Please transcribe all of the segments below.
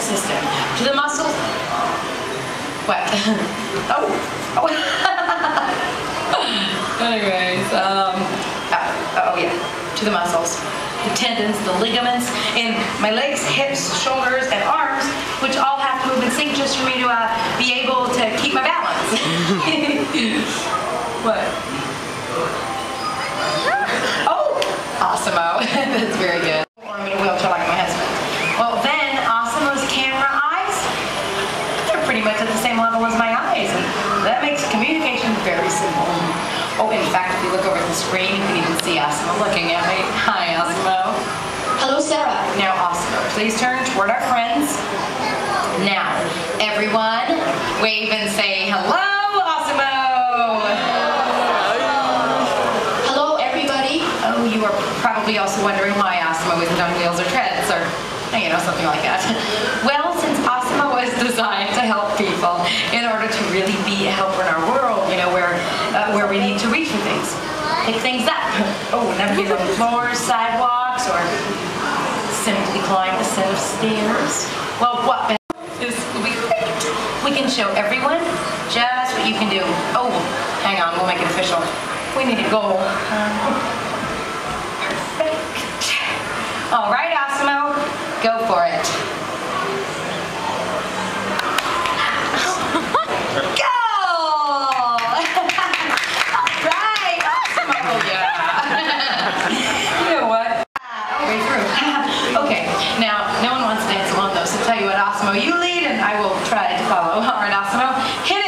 system, to the muscles. What? oh. Oh. Anyways, um, oh, oh yeah, to the muscles, the tendons, the ligaments in my legs, hips, shoulders, and arms, which all have to move in sync just for me to uh, be able to keep my balance. what? Oh, ASIMO. That's very good. Or I'm in a wheelchair like my husband. Well, then, ASIMO's camera eyes, they're pretty much at the same level as my eyes, and that makes communication very simple. Oh, in fact, if you look over the screen, you can even see ASIMO looking at me. Hi, ASIMO. Hello, Sarah. Now, ASIMO, please turn toward our friends. Now, everyone, wave and say hello, ASIMO. Hello, everybody. Oh, you are probably also wondering why ASIMO isn't on wheels or treads or, you know, something like that. Well, ASIMO was designed to help people in order to really be a helper in our world, you know, where, uh, where we need to reach for things, pick things up. Oh, navigate on floors, sidewalks, or simply climb a set of stairs. Well, what is we we can show everyone just what you can do. Oh, hang on, we'll make it official. We need a goal. Perfect. All right, ASIMO, go for it. Go! All right, ASIMO, yeah. you know what? Way through. okay, now, no one wants to dance alone though, so tell you what, ASIMO, you lead and I will try to follow. All right, ASIMO, hit it!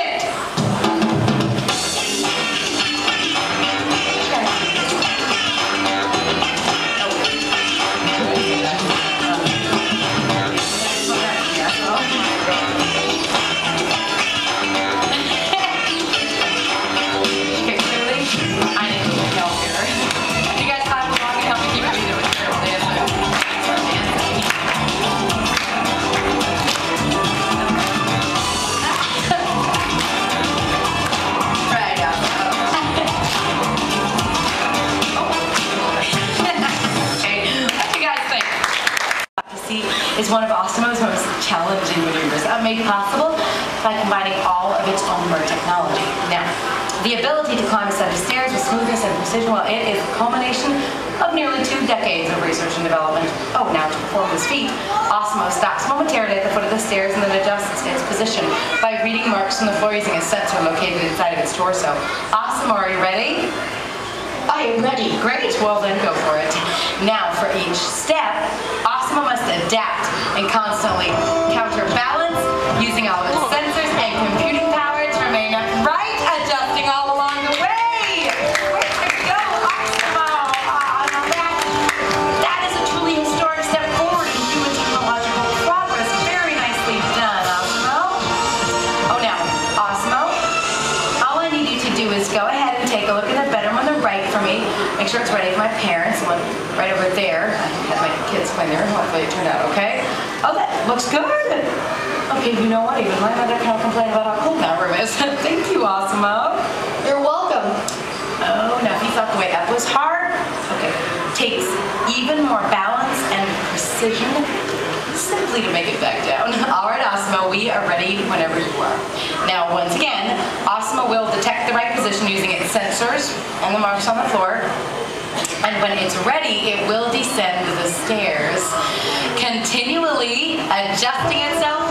Is one of ASIMO's most challenging maneuvers, made possible by combining all of its own onboard technology. Now, the ability to climb a set of stairs with smoothness and precision, well, it is a culmination of nearly two decades of research and development. Oh, now to perform this feat, ASIMO stops momentarily at the foot of the stairs and then adjusts its position by reading marks from the floor using a sensor located inside of its torso. ASIMO, are you ready? I am ready. Great, well then go for it. Now for each step, ASIMO must adapt and constantly counterbalance using all of its sensors and computing take a look at the bedroom on the right for me. Make sure it's ready for my parents. One right over there. I had my kids play there. Hopefully it turned out okay. Oh, that looks good. Okay, you know what? Even my mother can't complain about how cool that room is. Thank you, ASIMO. You're welcome. Oh, now you thought the way up was hard, okay. Takes even more balance and precision simply to make it back down. All right, ASIMO, we are ready whenever you are. Now, once again, ASIMO will detect the right position using its sensors and the marks on the floor. And when it's ready, it will descend the stairs, continually adjusting itself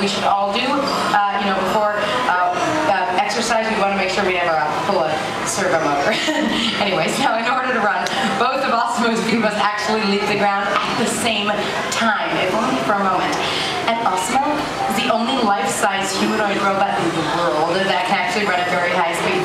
we should all do. Uh, you know, before uh, uh, exercise, we want to make sure we never uh, pull a servo motor. Anyways, now in order to run, both of ASIMO's feet must actually leave the ground at the same time, if only for a moment. And ASIMO is the only life-size humanoid robot in the world that can actually run at very high speeds,